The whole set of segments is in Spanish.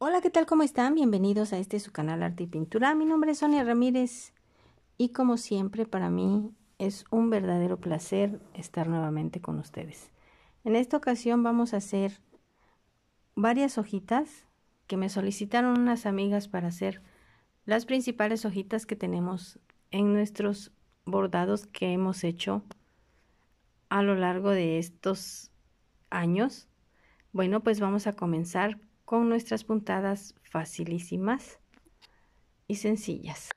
Hola, ¿qué tal? ¿Cómo están? Bienvenidos a este su canal Arte y Pintura. Mi nombre es Sonia Ramírez y como siempre para mí es un verdadero placer estar nuevamente con ustedes. En esta ocasión vamos a hacer varias hojitas que me solicitaron unas amigas para hacer las principales hojitas que tenemos en nuestros bordados que hemos hecho a lo largo de estos años. Bueno, pues vamos a comenzar con nuestras puntadas facilísimas y sencillas.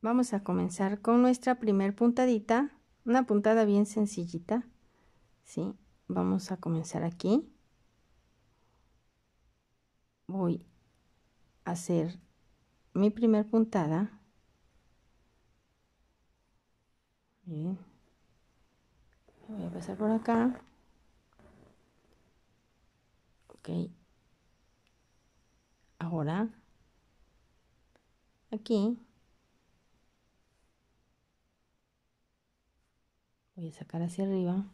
Vamos a comenzar con nuestra primer puntadita, una puntada bien sencillita, ¿sí? Vamos a comenzar aquí. Voy a hacer mi primer puntada. Bien. Voy a pasar por acá. Ok ahora. Aquí. Voy a sacar hacia arriba.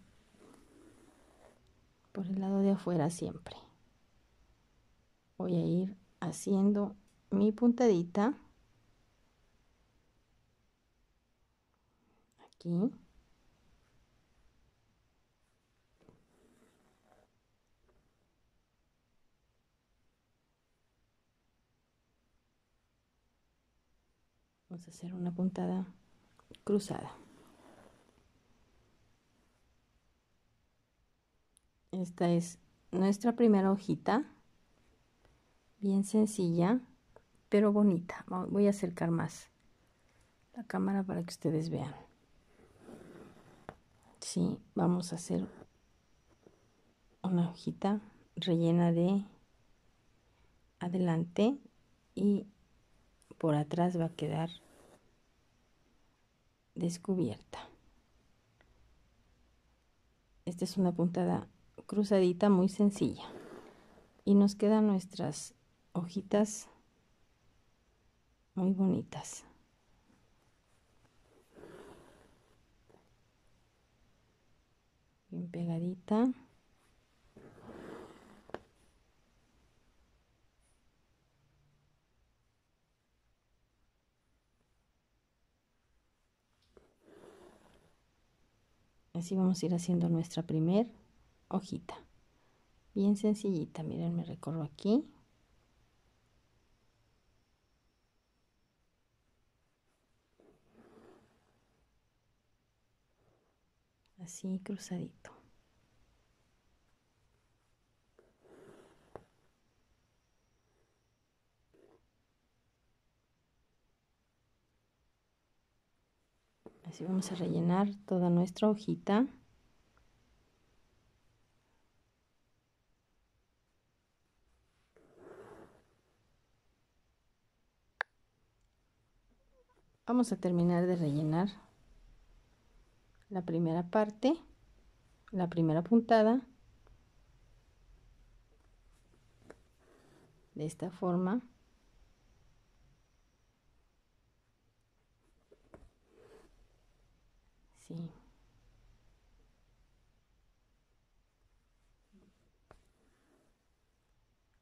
Por el lado de afuera siempre. Voy a ir haciendo mi puntadita. Aquí vamos a hacer una puntada cruzada. Esta es nuestra primera hojita bien sencilla pero bonita. Voy a acercar más la cámara para que ustedes vean. Sí vamos a hacer una hojita rellena de adelante y por atrás va a quedar descubierta. Esta es una puntada cruzadita muy sencilla. Y nos quedan nuestras hojitas muy bonitas. Bien pegadita. Así vamos a ir haciendo nuestra primer hojita. Bien sencillita, miren, me recorro aquí. Así cruzadito. Vamos a rellenar toda nuestra hojita. Vamos a terminar de rellenar la primera parte la primera puntada de esta forma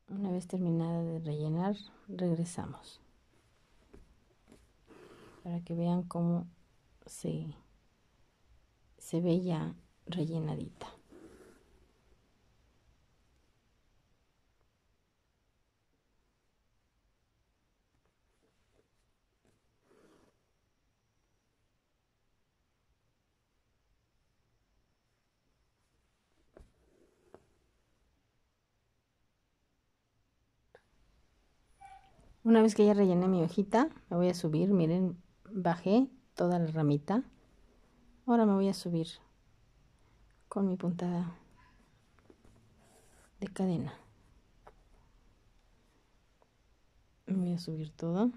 Una vez terminada de rellenar, regresamos. Para que vean cómo se, se ve ya rellenadita. Una vez que ya rellené mi hojita, me voy a subir, miren, bajé toda la ramita. Ahora me voy a subir con mi puntada de cadena. Me voy a subir todo.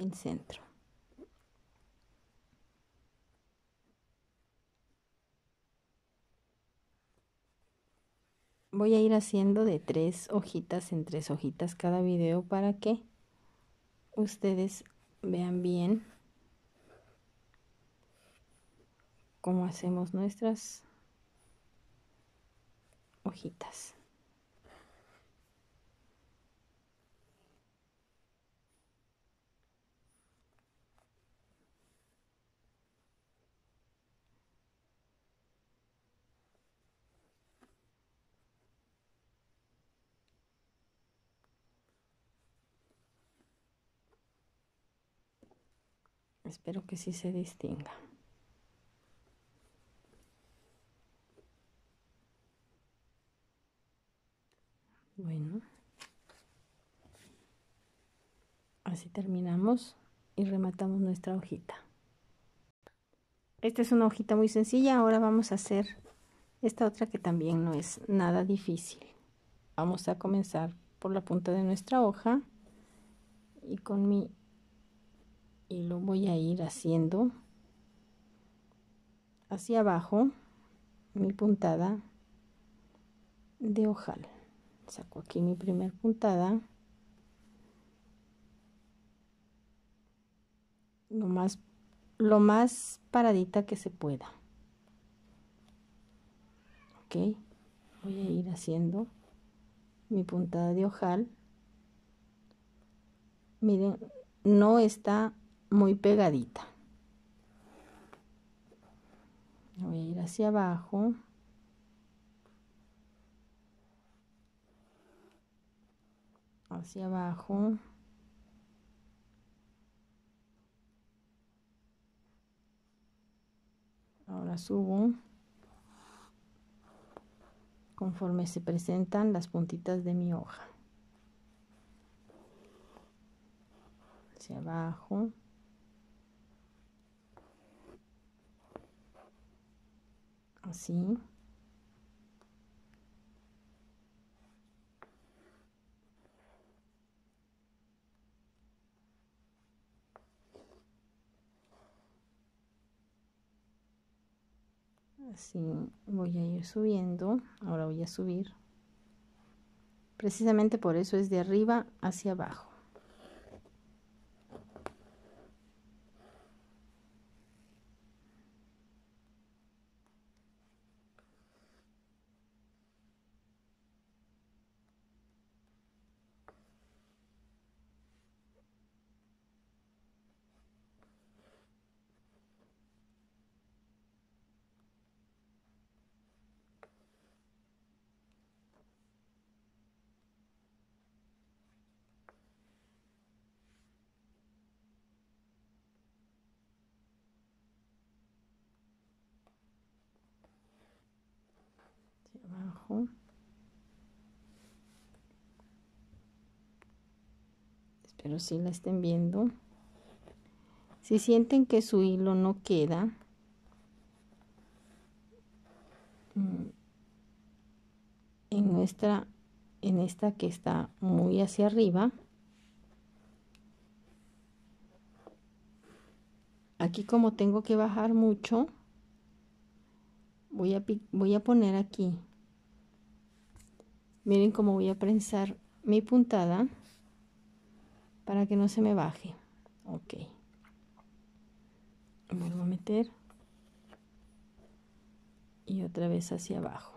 El centro. voy a ir haciendo de tres hojitas en tres hojitas cada video para que ustedes vean bien cómo hacemos nuestras hojitas. Espero que sí se distinga. Bueno. Así terminamos y rematamos nuestra hojita. Esta es una hojita muy sencilla. Ahora vamos a hacer esta otra que también no es nada difícil. Vamos a comenzar por la punta de nuestra hoja y con mi y lo voy a ir haciendo hacia abajo mi puntada de ojal. Saco aquí mi primer puntada. Lo más lo más paradita que se pueda. Ok voy a ir haciendo mi puntada de ojal. Miren no está muy pegadita. Voy a ir hacia abajo. Hacia abajo. Ahora subo conforme se presentan las puntitas de mi hoja. Hacia abajo. Así. Así voy a ir subiendo. Ahora voy a subir. Precisamente por eso es de arriba hacia abajo. Espero si la estén viendo. Si sienten que su hilo no queda, mm, en nuestra, en esta que está muy hacia arriba, aquí como tengo que bajar mucho, voy a, voy a poner aquí miren cómo voy a prensar mi puntada para que no se me baje. Ok. Vuelvo a meter. Y otra vez hacia abajo.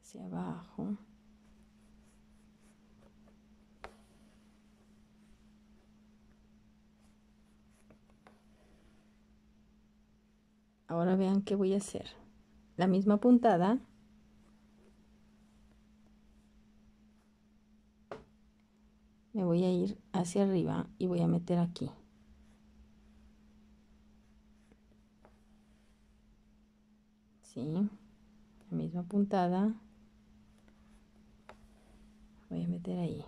Hacia abajo Ahora vean qué voy a hacer. La misma puntada. Me voy a ir hacia arriba y voy a meter aquí. ¿Sí? La misma puntada. Voy a meter ahí.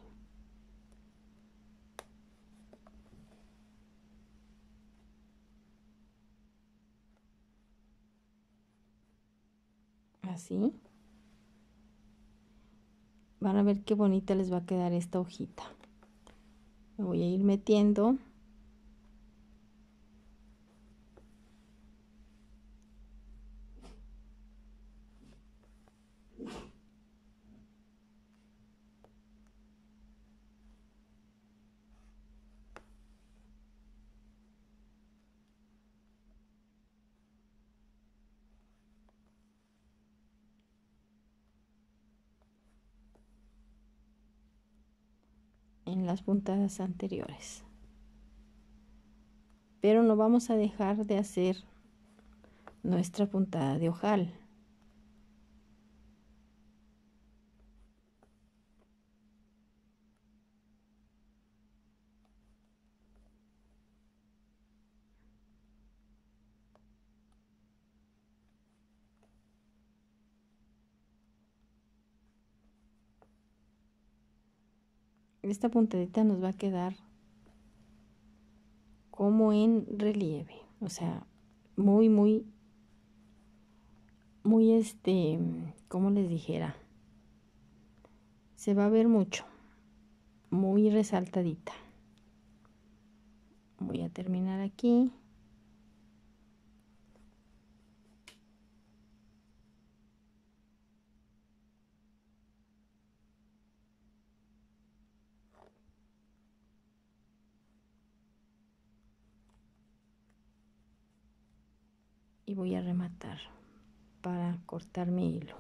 Así. Van a ver qué bonita les va a quedar esta hojita. Me voy a ir metiendo en las puntadas anteriores. Pero no vamos a dejar de hacer nuestra puntada de ojal. Esta puntadita nos va a quedar como en relieve, o sea, muy, muy, muy este, como les dijera, se va a ver mucho, muy resaltadita. Voy a terminar aquí. Y voy a rematar para cortar mi hilo.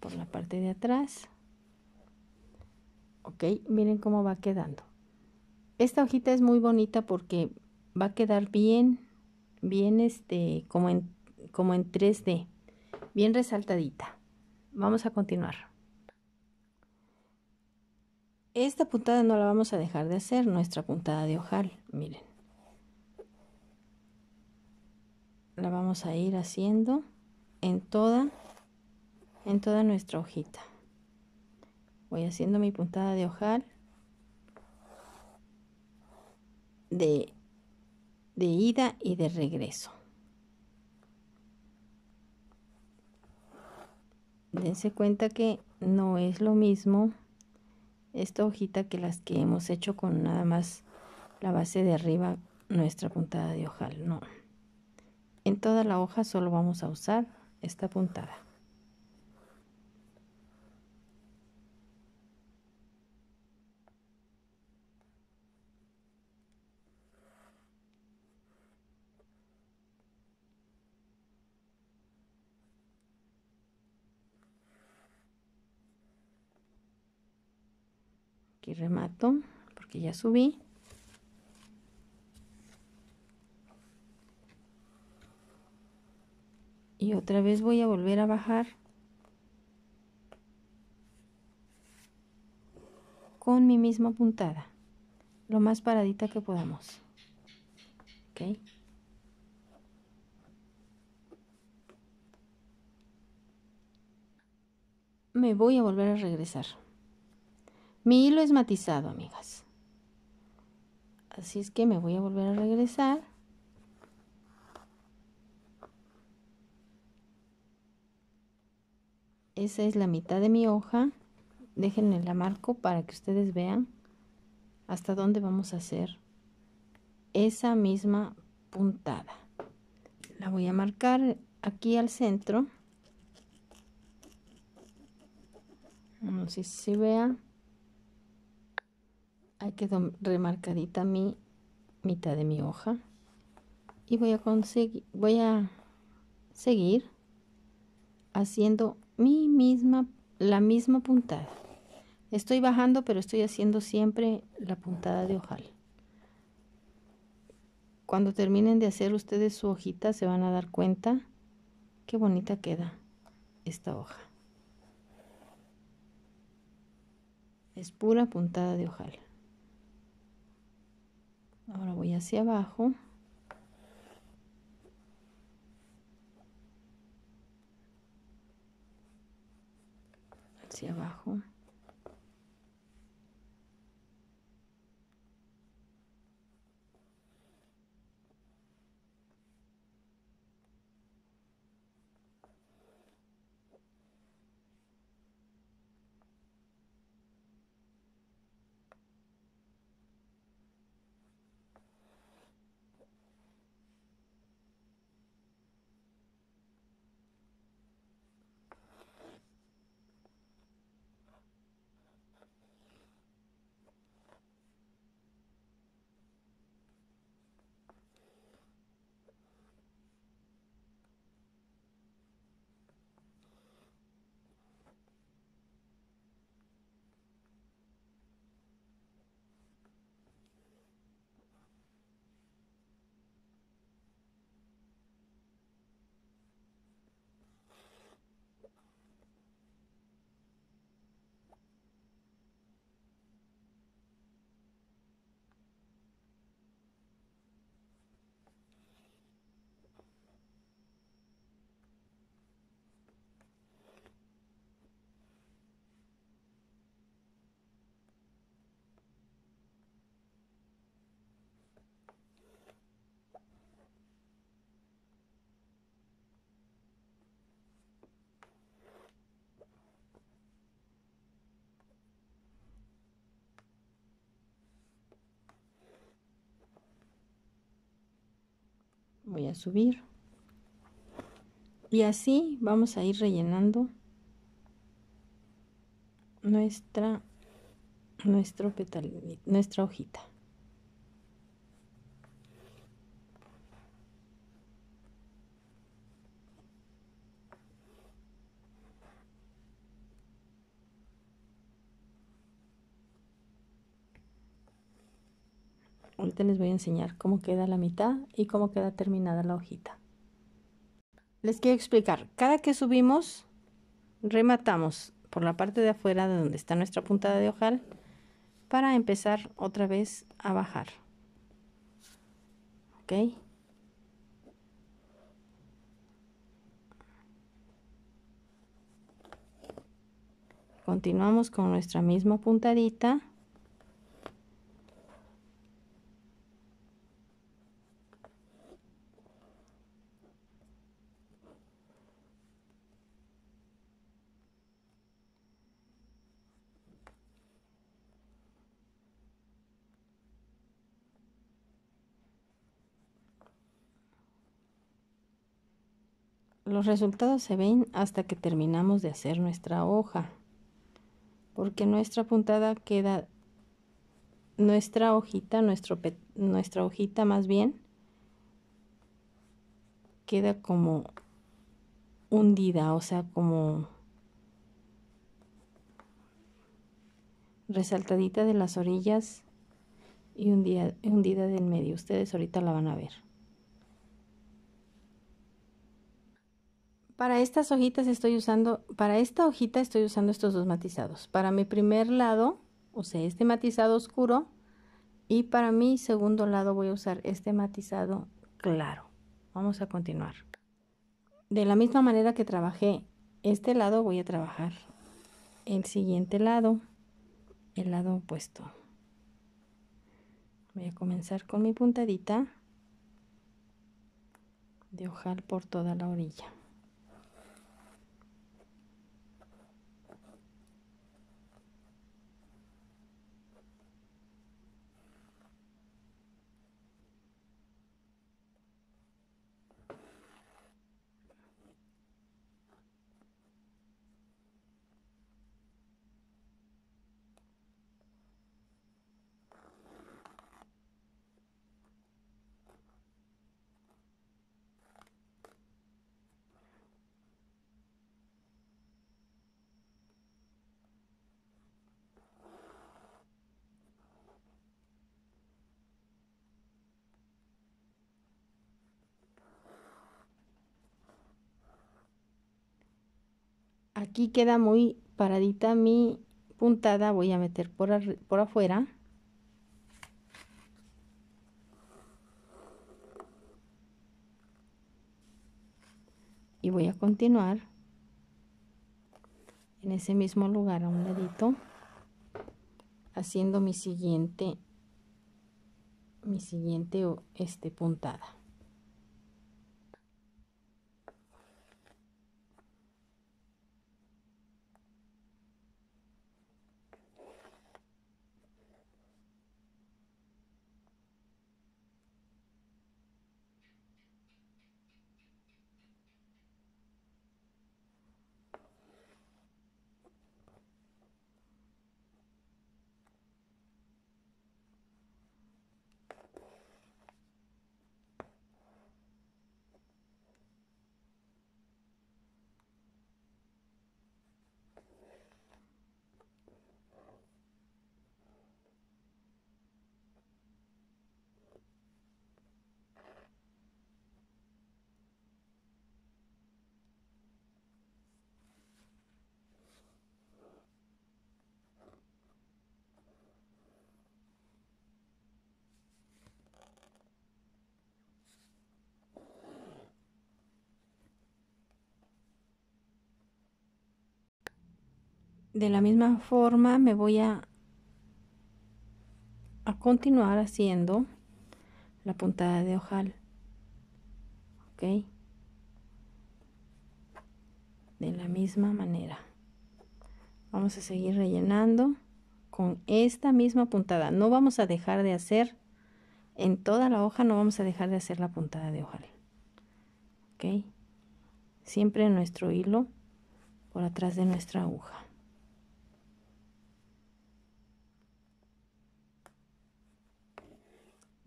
Por la parte de atrás. Ok miren cómo va quedando. Esta hojita es muy bonita porque va a quedar bien bien este como en como en 3d bien resaltadita. Vamos a continuar. Esta puntada no la vamos a dejar de hacer nuestra puntada de ojal miren la vamos a ir haciendo en toda en toda nuestra hojita. Voy haciendo mi puntada de ojal de, de ida y de regreso. Dense cuenta que no es lo mismo esta hojita que las que hemos hecho con nada más la base de arriba nuestra puntada de ojal no en toda la hoja solo vamos a usar esta puntada. Aquí remato porque ya subí. Y otra vez voy a volver a bajar con mi misma puntada lo más paradita que podamos ok me voy a volver a regresar. Mi hilo es matizado amigas. Así es que me voy a volver a regresar esa es la mitad de mi hoja. Déjenme la marco para que ustedes vean hasta dónde vamos a hacer esa misma puntada. La voy a marcar aquí al centro. No sé si se vea ahí quedó remarcadita mi mitad de mi hoja. Y voy a conseguir voy a seguir haciendo mi misma, la misma puntada. Estoy bajando, pero estoy haciendo siempre la puntada de ojal. Cuando terminen de hacer ustedes su hojita, se van a dar cuenta qué bonita queda esta hoja. Es pura puntada de ojal. Ahora voy hacia abajo. Hacia abajo. Voy a subir. Y así vamos a ir rellenando nuestra nuestro petal, nuestra hojita Les voy a enseñar cómo queda la mitad y cómo queda terminada la hojita. Les quiero explicar, cada que subimos, rematamos por la parte de afuera de donde está nuestra puntada de ojal para empezar otra vez a bajar. Continuamos con nuestra misma puntadita Los resultados se ven hasta que terminamos de hacer nuestra hoja, porque nuestra puntada queda, nuestra hojita, nuestra hojita más bien, queda como hundida, o sea, como resaltadita de las orillas y hundida, hundida del medio. Ustedes ahorita la van a ver. Para estas hojitas estoy usando, para esta hojita estoy usando estos dos matizados. Para mi primer lado, sea, este matizado oscuro. Y para mi segundo lado voy a usar este matizado claro. Vamos a continuar. De la misma manera que trabajé este lado, voy a trabajar el siguiente lado, el lado opuesto. Voy a comenzar con mi puntadita de ojal por toda la orilla. Aquí queda muy paradita mi puntada voy a meter por, por afuera. Y voy a continuar en ese mismo lugar a un ladito haciendo mi siguiente mi siguiente este puntada de la misma forma me voy a, a continuar haciendo la puntada de ojal ok de la misma manera. Vamos a seguir rellenando con esta misma puntada. No vamos a dejar de hacer en toda la hoja no vamos a dejar de hacer la puntada de ojal ok siempre nuestro hilo por atrás de nuestra aguja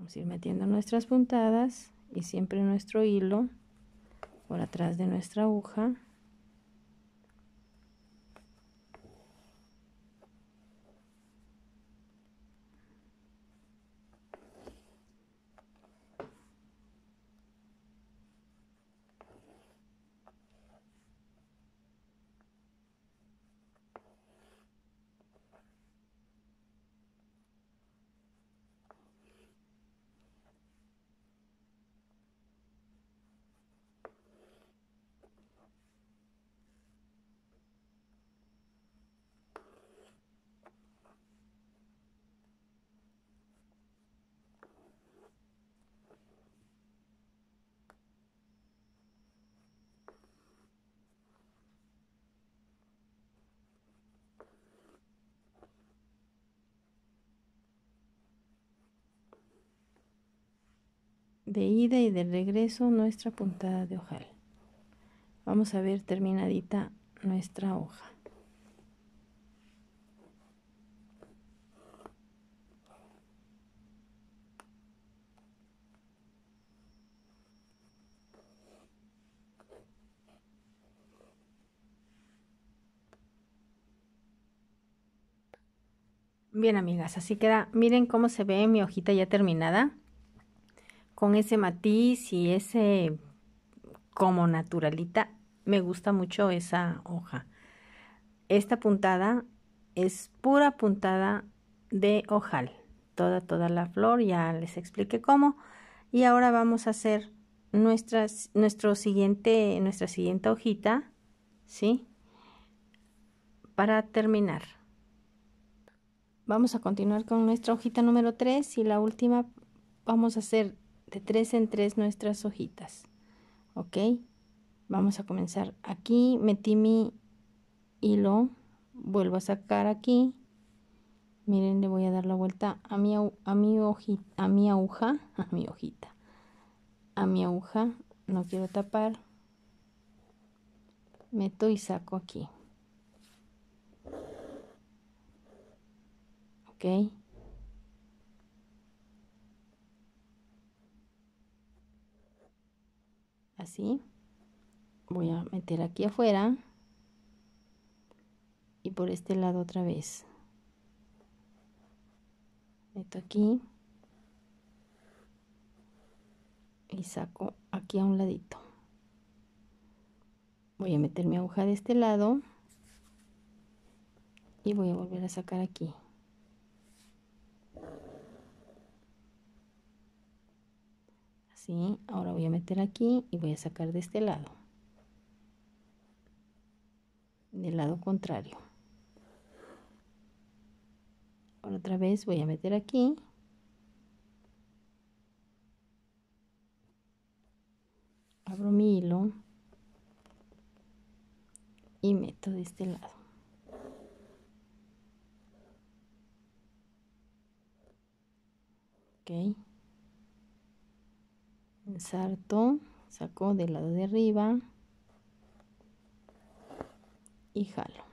vamos a ir metiendo nuestras puntadas y siempre nuestro hilo por atrás de nuestra aguja de ida y de regreso nuestra puntada de ojal. Vamos a ver terminadita nuestra hoja. Bien amigas, así queda. Miren cómo se ve mi hojita ya terminada con ese matiz y ese como naturalita. Me gusta mucho esa hoja. Esta puntada es pura puntada de ojal. Toda, toda la flor, ya les expliqué cómo. Y ahora vamos a hacer nuestras, nuestro siguiente, nuestra siguiente hojita, ¿sí? Para terminar. Vamos a continuar con nuestra hojita número 3 y la última vamos a hacer de tres en tres nuestras hojitas. ¿Ok? Vamos a comenzar aquí. Metí mi hilo. Vuelvo a sacar aquí. Miren, le voy a dar la vuelta a mi, a mi, hojita, a mi aguja. A mi hojita. A mi aguja. No quiero tapar. Meto y saco aquí. ¿Ok? Así voy a meter aquí afuera y por este lado otra vez. Meto aquí y saco aquí a un ladito. Voy a meter mi aguja de este lado y voy a volver a sacar aquí ahora voy a meter aquí y voy a sacar de este lado. Del lado contrario. Ahora otra vez voy a meter aquí. Abro mi hilo y meto de este lado ensarto, saco del lado de arriba. Y jalo.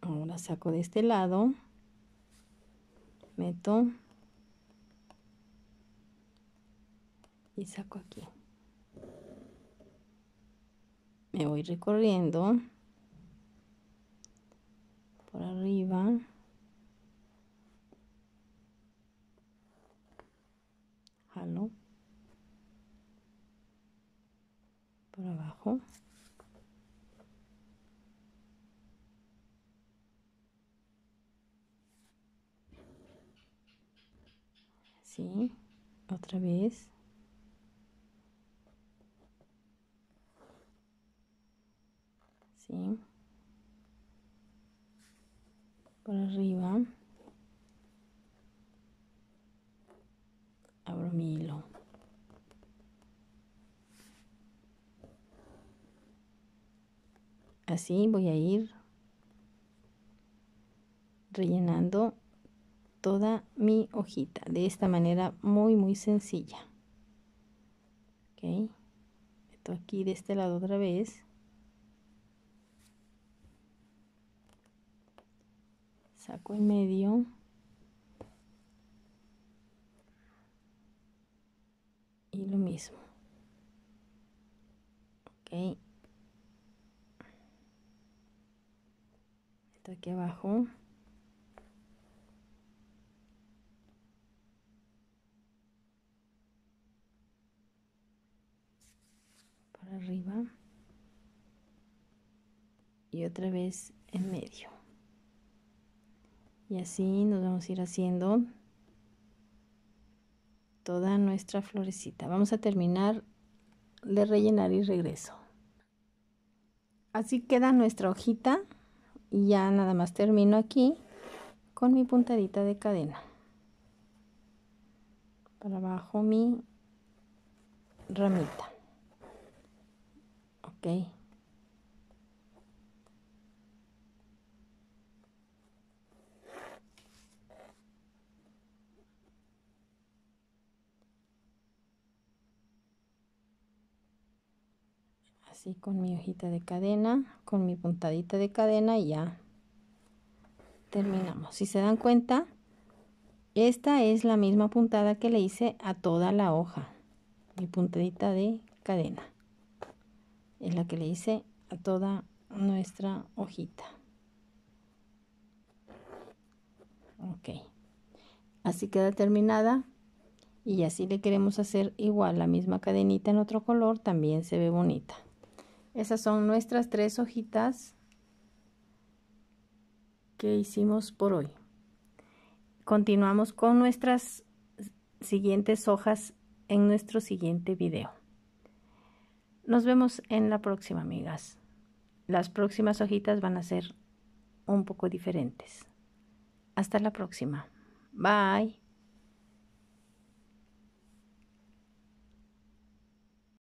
Ahora saco de este lado, meto. Y saco aquí. Me voy recorriendo. Por arriba. Jalo abajo. Sí, otra vez. Sí. Por arriba. Abro mi hilo. Así voy a ir rellenando toda mi hojita de esta manera muy muy sencilla. meto aquí de este lado otra vez. Saco en medio. Y lo mismo. Ok aquí abajo. Para arriba. Y otra vez en medio. Y así nos vamos a ir haciendo toda nuestra florecita. Vamos a terminar de rellenar y regreso. Así queda nuestra hojita y ya nada más termino aquí con mi puntadita de cadena. Para abajo mi ramita. Ok así con mi hojita de cadena, con mi puntadita de cadena y ya terminamos. Si se dan cuenta, esta es la misma puntada que le hice a toda la hoja. Mi puntadita de cadena. Es la que le hice a toda nuestra hojita. Ok. Así queda terminada. Y así le queremos hacer igual la misma cadenita en otro color, también se ve bonita. Esas son nuestras tres hojitas que hicimos por hoy. Continuamos con nuestras siguientes hojas en nuestro siguiente video. Nos vemos en la próxima, amigas. Las próximas hojitas van a ser un poco diferentes. Hasta la próxima. Bye.